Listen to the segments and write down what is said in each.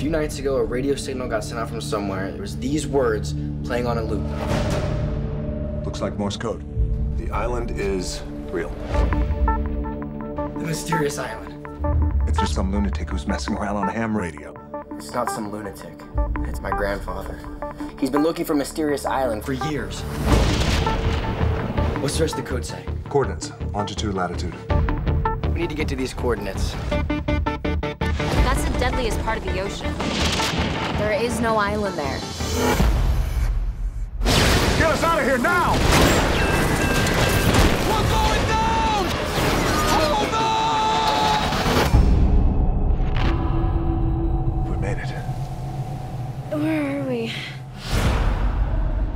few nights ago, a radio signal got sent out from somewhere. There was these words playing on a loop. Looks like Morse code. The island is real. The mysterious island. It's just some lunatic who's messing around on a ham radio. It's not some lunatic. It's my grandfather. He's been looking for Mysterious Island for years. What's the rest of the code say? Coordinates, longitude, latitude. We need to get to these coordinates. That's the deadliest part of the ocean. There is no island there. Get us out of here now! We're going down! Hold on! We made it. Where are we?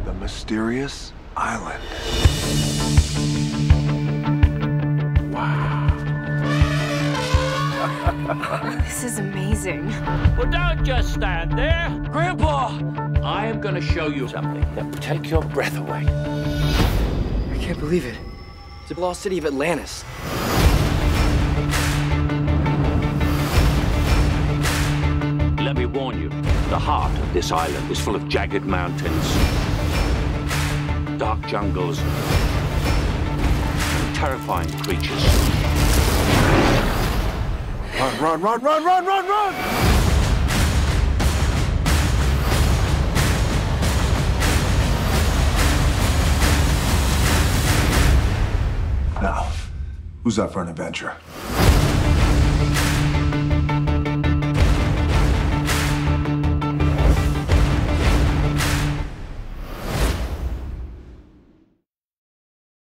The mysterious island. This is amazing. Well, don't just stand there. Grandpa, I am going to show you something that will take your breath away. I can't believe it. It's the lost city of Atlantis. Let me warn you, the heart of this island is full of jagged mountains, dark jungles, and terrifying creatures. Run, run, run, run, run, run! Now, who's up for an adventure?